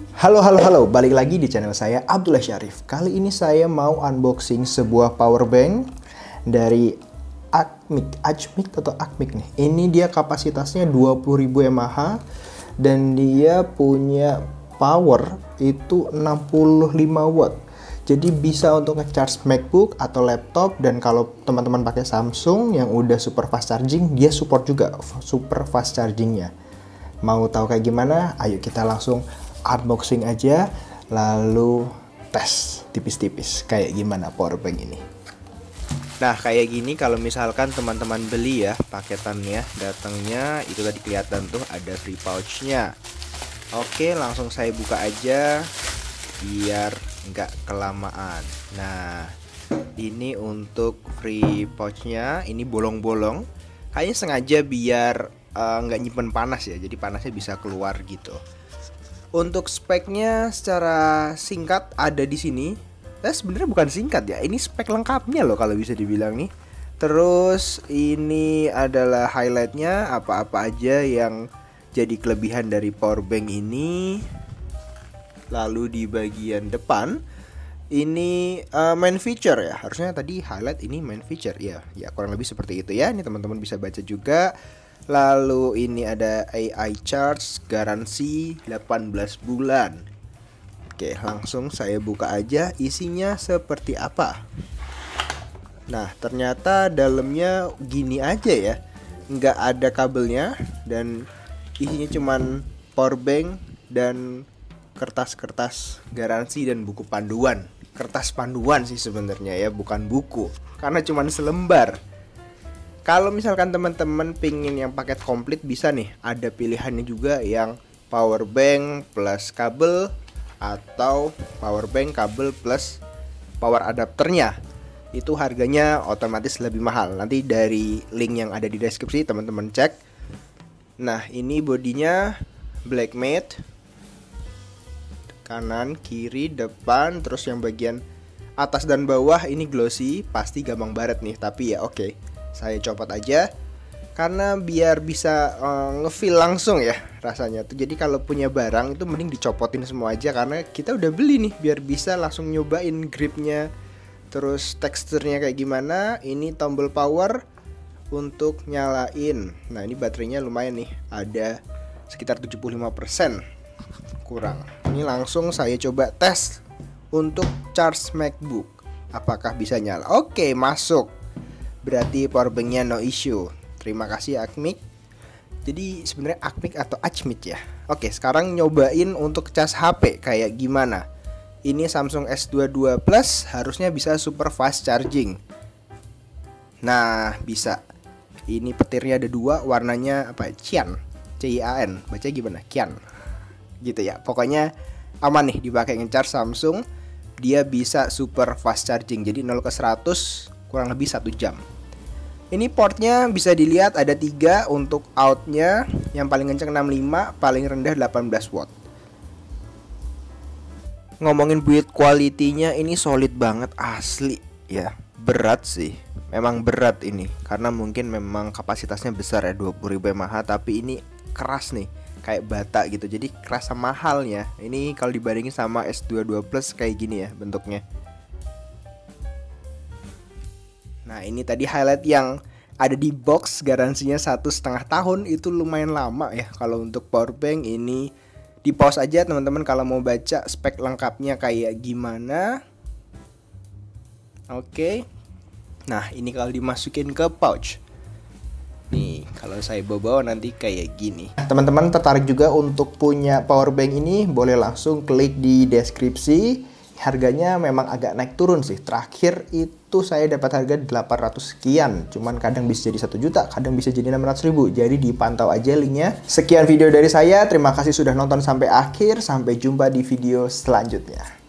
Halo halo halo, balik lagi di channel saya Abdullah Syarif. Kali ini saya mau unboxing sebuah power bank dari Acmic, Acmic atau Acmic nih. Ini dia kapasitasnya 20.000 mAh dan dia punya power itu 65 watt. Jadi bisa untuk nge-charge MacBook atau laptop dan kalau teman-teman pakai Samsung yang udah super fast charging, dia support juga super fast chargingnya. Mau tahu kayak gimana? Ayo kita langsung unboxing aja lalu tes tipis-tipis kayak gimana power bank ini. Nah kayak gini kalau misalkan teman-teman beli ya paketannya datangnya itu tadi kelihatan tuh ada free pouchnya. Oke langsung saya buka aja biar nggak kelamaan nah ini untuk free pouchnya ini bolong-bolong kayaknya sengaja biar eh, nggak uh, nyimpen panas ya jadi panasnya bisa keluar gitu untuk speknya secara singkat ada di sini. Nah sebenarnya bukan singkat ya ini spek lengkapnya loh kalau bisa dibilang nih. Terus ini adalah highlightnya apa-apa aja yang jadi kelebihan dari power bank ini. Lalu di bagian depan ini uh, main feature ya. Harusnya tadi highlight ini main feature ya. Ya kurang lebih seperti itu ya. Ini teman-teman bisa baca juga lalu ini ada AI charge garansi 18 bulan oke langsung saya buka aja isinya seperti apa nah ternyata dalamnya gini aja ya nggak ada kabelnya dan isinya cuman power bank dan kertas-kertas garansi dan buku panduan. Kertas panduan sih sebenarnya ya, bukan buku. Karena cuma selembar. Kalau misalkan teman-teman pingin yang paket komplit bisa nih, ada pilihannya juga yang power bank plus kabel atau power bank kabel plus power adapternya. Itu harganya otomatis lebih mahal. Nanti dari link yang ada di deskripsi teman-teman cek. Nah, ini bodinya black matte kanan, kiri, depan, terus yang bagian atas dan bawah ini glossy, pasti gampang baret nih. Tapi ya oke, okay, saya copot aja karena biar bisa uh, ngefeel langsung ya rasanya tuh. Jadi kalau punya barang itu mending dicopotin semua aja karena kita udah beli nih biar bisa langsung nyobain gripnya. Terus teksturnya kayak gimana? Ini tombol power untuk nyalain. Nah, ini baterainya lumayan nih. Ada sekitar 75% kurang. Ini langsung saya coba tes untuk charge MacBook. Apakah bisa nyala? Oke, masuk. Berarti powerbanknya no issue. Terima kasih Acmic. Jadi sebenarnya Acmic atau Acmic ya. Oke, sekarang nyobain untuk cas HP kayak gimana. Ini Samsung S22 Plus harusnya bisa super fast charging. Nah, bisa. Ini petirnya ada dua, warnanya apa? Cian. C I A N. Baca gimana? Kian gitu ya pokoknya aman nih dipakai ngecar Samsung dia bisa super fast charging jadi 0 ke 100 kurang lebih satu jam. Ini portnya bisa dilihat ada tiga untuk outnya. Yang paling kencang 65 paling rendah 18 watt. Ngomongin build quality-nya ini solid banget asli ya. Berat sih memang berat ini. Karena mungkin memang kapasitasnya besar ya 20.000 mAh tapi ini keras nih kayak bata gitu. Jadi kerasa mahalnya. Ini kalau dibandingin sama S22 Plus kayak gini ya bentuknya nah ini tadi highlight yang ada di box garansinya satu setengah tahun itu lumayan lama ya kalau untuk power bank ini di pause aja teman-teman kalau mau baca spek lengkapnya kayak gimana oke nah ini kalau dimasukin ke pouch Nih, kalau saya bawa nanti kayak gini. Teman-teman tertarik juga untuk punya power bank ini, boleh langsung klik di deskripsi. Harganya memang agak naik turun sih. Terakhir itu saya dapat harga 800 sekian. Cuman kadang bisa jadi 1 juta, kadang bisa jadi 600 ribu. Jadi dipantau aja linknya. Sekian video dari saya. Terima kasih sudah nonton sampai akhir. Sampai jumpa di video selanjutnya.